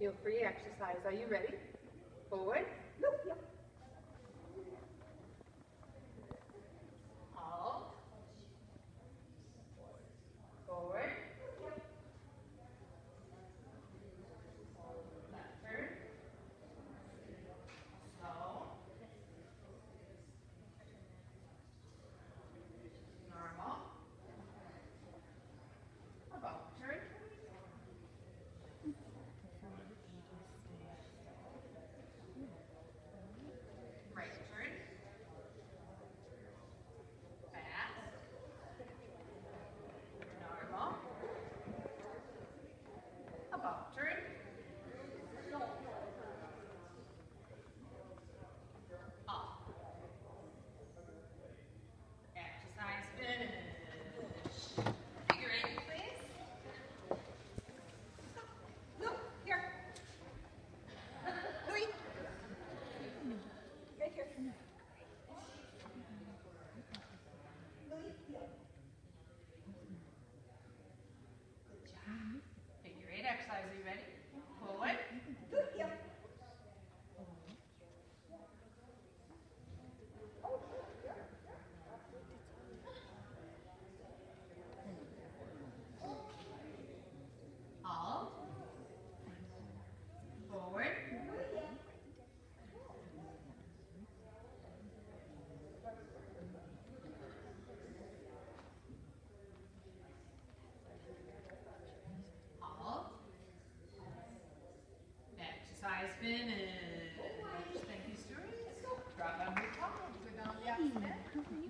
Feel free to exercise. Are you ready? Forward. Look. Yep. minute. Thank you, students. Drop on your. Good on the